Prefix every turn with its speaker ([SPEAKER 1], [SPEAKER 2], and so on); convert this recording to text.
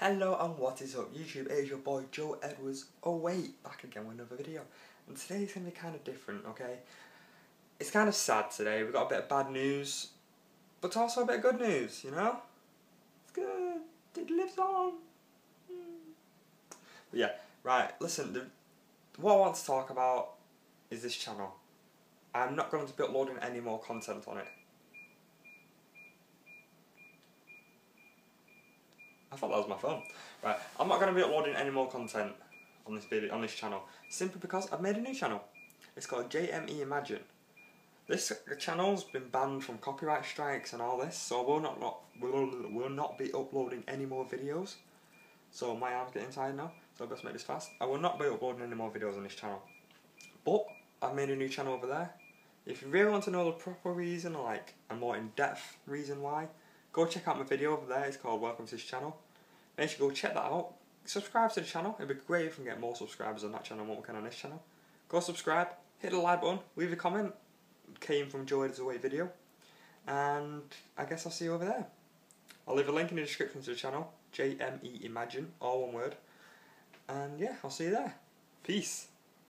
[SPEAKER 1] Hello and what is up YouTube, it is your boy Joe Edwards, wait, back again with another video. And today's going to be kind of different, okay? It's kind of sad today, we've got a bit of bad news, but also a bit of good news, you know? It's good, it lives on. Hmm. But yeah, right, listen, the, what I want to talk about is this channel. I'm not going to be uploading any more content on it. Thought that was my phone. Right, I'm not going to be uploading any more content on this video, on this channel, simply because I've made a new channel. It's called JMEimagine. This channel's been banned from copyright strikes and all this, so I will not, not we'll, we'll not be uploading any more videos. So my arm's getting tired now, so I best make this fast. I will not be uploading any more videos on this channel. But I've made a new channel over there. If you really want to know the proper reason, like a more in-depth reason why, go check out my video over there. It's called Welcome to this channel. Make sure you go check that out. Subscribe to the channel. It'd be great if we can get more subscribers on that channel than what we can on this channel. Go subscribe, hit the like button, leave a comment. Came from Joy as a Way video. And I guess I'll see you over there. I'll leave a link in the description to the channel. JMEimagine, all one word. And yeah, I'll see you there. Peace.